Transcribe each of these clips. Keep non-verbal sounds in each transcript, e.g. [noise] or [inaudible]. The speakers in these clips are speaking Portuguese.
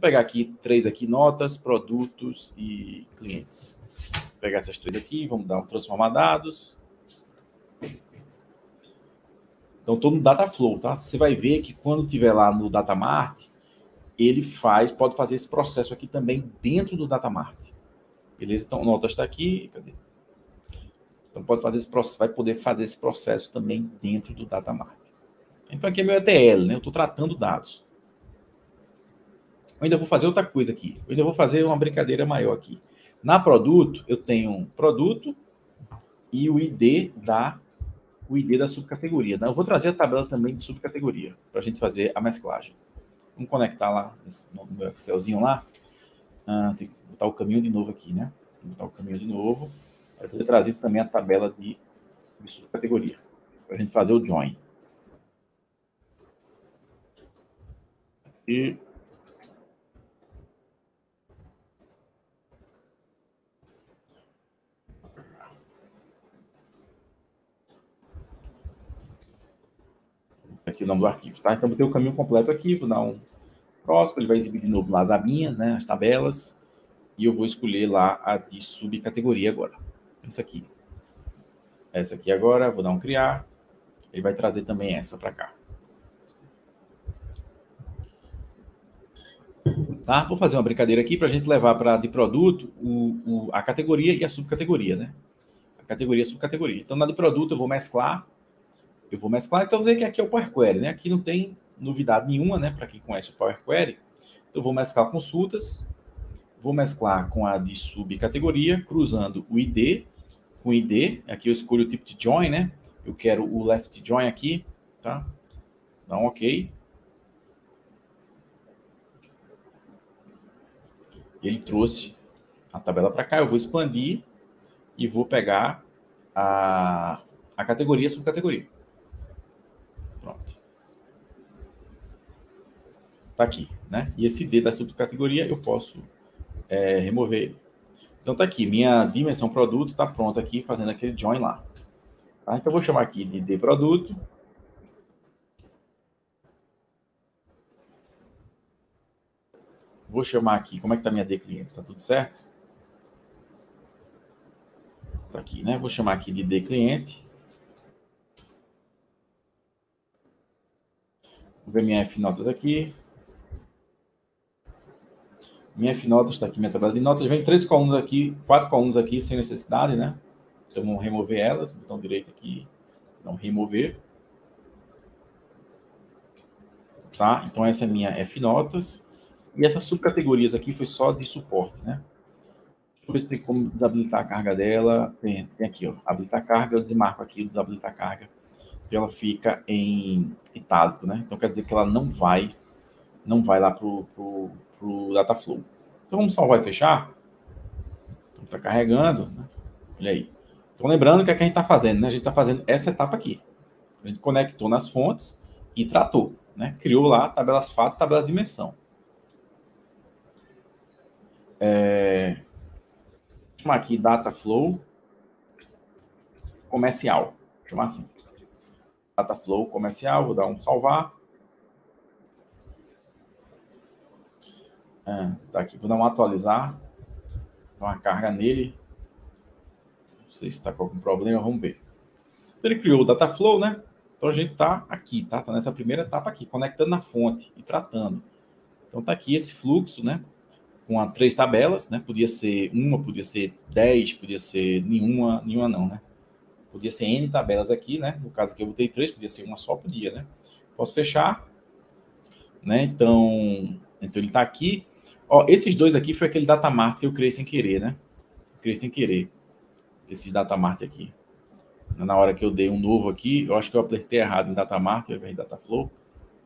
Vou pegar aqui três aqui, notas, produtos e clientes. Vou pegar essas três aqui, vamos dar um transformar dados. Então, estou no Dataflow, tá? Você vai ver que quando tiver lá no Datamart, ele faz, pode fazer esse processo aqui também dentro do Datamart. Beleza? Então, notas está aqui. Cadê? Então, pode fazer esse processo, vai poder fazer esse processo também dentro do Datamart. Então, aqui é meu ETL, né? Eu estou tratando dados. Eu ainda vou fazer outra coisa aqui. Eu ainda vou fazer uma brincadeira maior aqui. Na produto, eu tenho um produto e o ID da o ID da subcategoria. Né? Eu vou trazer a tabela também de subcategoria para a gente fazer a mesclagem. Vamos conectar lá no meu Excelzinho lá. Ah, tem que botar o caminho de novo aqui, né? Vou botar o caminho de novo. Para poder trazer também a tabela de, de subcategoria. Para a gente fazer o join. E aqui o nome do arquivo, tá? Então, botei o caminho completo aqui, vou dar um próximo, ele vai exibir de novo lá as abinhas, né, as tabelas, e eu vou escolher lá a de subcategoria agora. Essa aqui. Essa aqui agora, vou dar um criar, ele vai trazer também essa para cá. Tá? Vou fazer uma brincadeira aqui para a gente levar para de produto o, o, a categoria e a subcategoria, né? A categoria e a subcategoria. Então, na de produto eu vou mesclar eu vou mesclar. Então, ver que aqui é o Power Query, né? Aqui não tem novidade nenhuma, né? Para quem conhece o Power Query. Então, eu vou mesclar consultas, vou mesclar com a de subcategoria, cruzando o ID com o ID. Aqui eu escolho o tipo de join, né? Eu quero o left join aqui, tá? Dá um OK. Ele trouxe a tabela para cá. Eu vou expandir e vou pegar a, a categoria subcategoria. Tá aqui, né? E esse D da subcategoria eu posso é, remover. Então tá aqui, minha dimensão produto tá pronta aqui, fazendo aquele join lá. Tá? Então eu vou chamar aqui de D produto. Vou chamar aqui, como é que tá minha D cliente? Tá tudo certo? Tá aqui, né? Vou chamar aqui de D cliente. Vou ver minha F notas aqui. Minha F notas está aqui, minha tabela de notas. Vem três colunas aqui, quatro colunas aqui sem necessidade, né? Então vamos remover elas. Botão direito aqui, vamos remover. Tá? Então essa é minha F notas. E essas subcategorias aqui foi só de suporte, né? Deixa eu ver se tem como desabilitar a carga dela. Tem, tem aqui, ó. Habilitar carga, eu desmarco aqui, desabilitar carga ela fica em itálico, né? Então quer dizer que ela não vai, não vai lá pro, pro, pro Dataflow. Então vamos salvar e fechar. Está então, carregando, né? Olha aí. Então lembrando que é que a gente está fazendo, né? A gente está fazendo essa etapa aqui. A gente conectou nas fontes e tratou, né? Criou lá tabelas fatos, tabelas de dimensão. É... Vou chamar aqui Dataflow comercial. Vou chamar assim. Dataflow comercial, vou dar um salvar. É, tá aqui, vou dar um atualizar. Dar uma carga nele. Não sei se está com algum problema, vamos ver. Então, ele criou o Dataflow, né? Então a gente tá aqui, tá? Tá nessa primeira etapa aqui, conectando na fonte e tratando. Então tá aqui esse fluxo, né? Com a três tabelas, né? Podia ser uma, podia ser dez, podia ser nenhuma, nenhuma não, né? Podia ser N tabelas aqui, né? No caso aqui eu botei três, podia ser uma só, podia, né? Posso fechar, né? Então, então ele está aqui. Ó, esses dois aqui foi aquele datamart que eu criei sem querer, né? criei sem querer. Esse datamart aqui. Na hora que eu dei um novo aqui, eu acho que eu apertei errado em datamart ao invés de dataflow.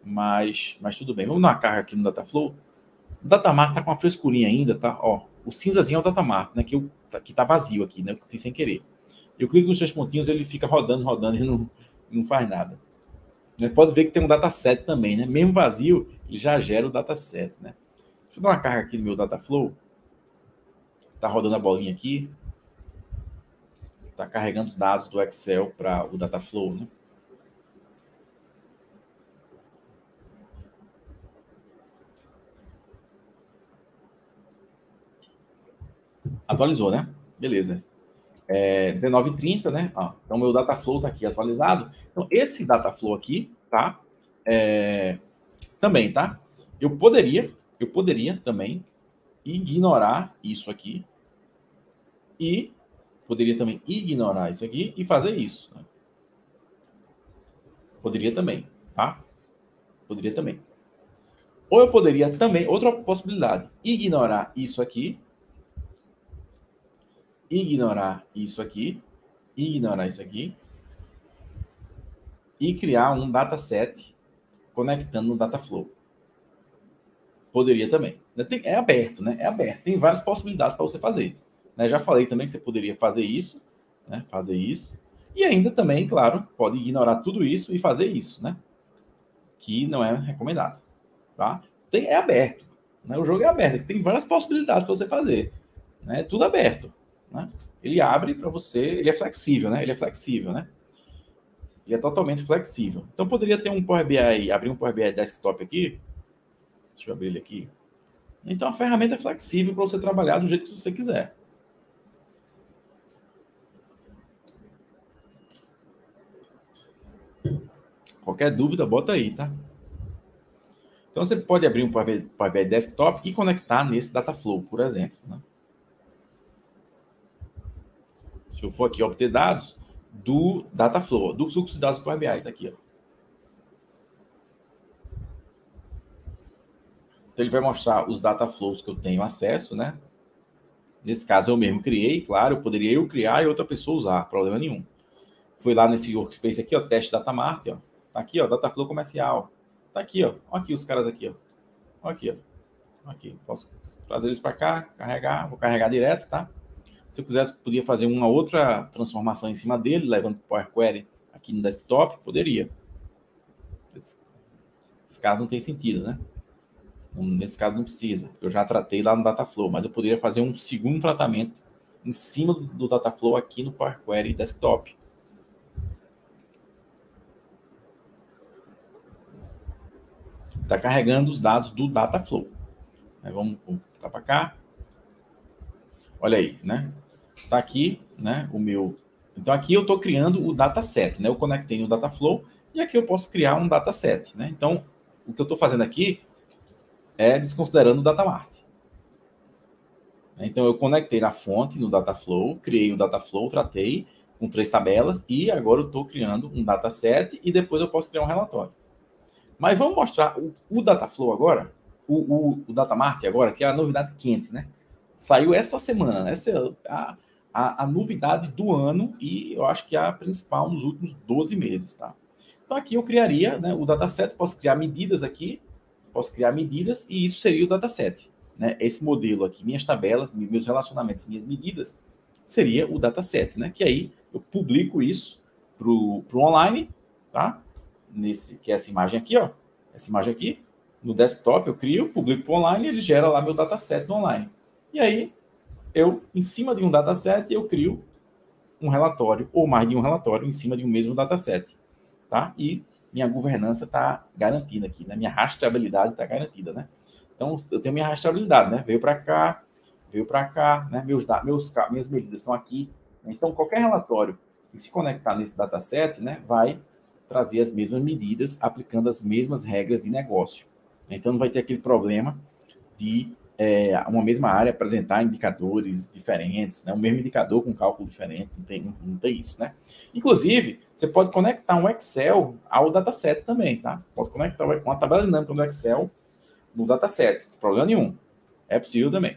Mas, mas tudo bem. Vamos uma carga aqui no dataflow. O datamart tá com uma frescurinha ainda, tá? Ó, o cinzazinho é o datamart, né? Que, eu, que tá vazio aqui, né? Eu fiz sem querer. Eu clico nos três pontinhos, ele fica rodando, rodando [laughs] e não, não faz nada. Você pode ver que tem um dataset também, né? Mesmo vazio, ele já gera o dataset, né? Deixa eu dar uma carga aqui no meu Dataflow. Tá rodando a bolinha aqui. Tá carregando os dados do Excel para o Dataflow, né? Atualizou, né? Beleza. É, 19h30, né? Ah, então, meu Dataflow está aqui atualizado. Então, esse Dataflow aqui, tá? É, também, tá? Eu poderia, eu poderia também ignorar isso aqui e poderia também ignorar isso aqui e fazer isso. Né? Poderia também, tá? Poderia também. Ou eu poderia também, outra possibilidade, ignorar isso aqui, ignorar isso aqui, ignorar isso aqui, e criar um dataset conectando no Dataflow. Poderia também. É aberto, né? É aberto. Tem várias possibilidades para você fazer. Né? Já falei também que você poderia fazer isso, né? Fazer isso. E ainda também, claro, pode ignorar tudo isso e fazer isso, né? Que não é recomendado. Tá? Tem, é aberto. Né? O jogo é aberto, tem várias possibilidades para você fazer. Né? É tudo aberto. Né? Ele abre para você, ele é flexível, né? Ele é flexível, né? Ele é totalmente flexível. Então poderia ter um Power BI, abrir um Power BI desktop aqui. Deixa eu abrir ele aqui. Então a ferramenta é flexível para você trabalhar do jeito que você quiser. Qualquer dúvida, bota aí, tá? Então você pode abrir um Power Desktop e conectar nesse Dataflow, por exemplo. Né? Se eu for aqui obter dados do Dataflow, do fluxo de dados do Power BI, está aqui. Ó. Então ele vai mostrar os Dataflows que eu tenho acesso, né? Nesse caso eu mesmo criei, claro, eu poderia eu criar e outra pessoa usar, problema nenhum. Fui lá nesse workspace aqui, ó, teste Datamart, ó. Tá aqui, ó, Dataflow comercial. Tá aqui, ó. Olha aqui os caras aqui, ó. Olha aqui, ó. Aqui. Posso trazer eles para cá, carregar, vou carregar direto, tá? Se eu quisesse, podia fazer uma outra transformação em cima dele, levando Power Query aqui no desktop, poderia. Esse caso não tem sentido, né? Nesse caso não precisa. Eu já tratei lá no Dataflow, mas eu poderia fazer um segundo tratamento em cima do Dataflow aqui no Power Query Desktop. Está carregando os dados do Dataflow. Vamos voltar para cá. Olha aí, né? Está aqui, né? O meu. Então aqui eu estou criando o dataset, né? Eu conectei no Dataflow e aqui eu posso criar um dataset, né? Então o que eu estou fazendo aqui é desconsiderando o Datamart. Então eu conectei na fonte no Dataflow, criei o Dataflow, tratei com três tabelas e agora eu estou criando um dataset e depois eu posso criar um relatório. Mas vamos mostrar o, o Dataflow agora, o, o, o Datamart agora, que é a novidade quente, né? Saiu essa semana, essa é a, a, a, novidade do ano e eu acho que é a principal nos últimos 12 meses, tá? Então aqui eu criaria né, o dataset, posso criar medidas aqui, posso criar medidas e isso seria o dataset. Né? Esse modelo aqui, minhas tabelas, meus relacionamentos, minhas medidas, seria o dataset, né? Que aí eu publico isso para o online, tá? nesse, que é essa imagem aqui, ó, essa imagem aqui, no desktop eu crio, publico para online ele gera lá meu dataset no online. E aí, eu, em cima de um dataset, eu crio um relatório, ou mais de um relatório, em cima de um mesmo dataset. Tá? E minha governança está garantida aqui, né? minha rastreabilidade está garantida. Né? Então, eu tenho minha rastreabilidade, né? veio para cá, veio para cá, né? meus, meus, minhas medidas estão aqui. Então, qualquer relatório que se conectar nesse dataset né, vai trazer as mesmas medidas, aplicando as mesmas regras de negócio. Então, não vai ter aquele problema de é, uma mesma área apresentar indicadores diferentes, né? o mesmo indicador com cálculo diferente, não tem, não, tem isso, né? Inclusive, você pode conectar um Excel ao dataset também, tá? Pode conectar uma tabela dinâmica no Excel no dataset, problema nenhum. É possível também.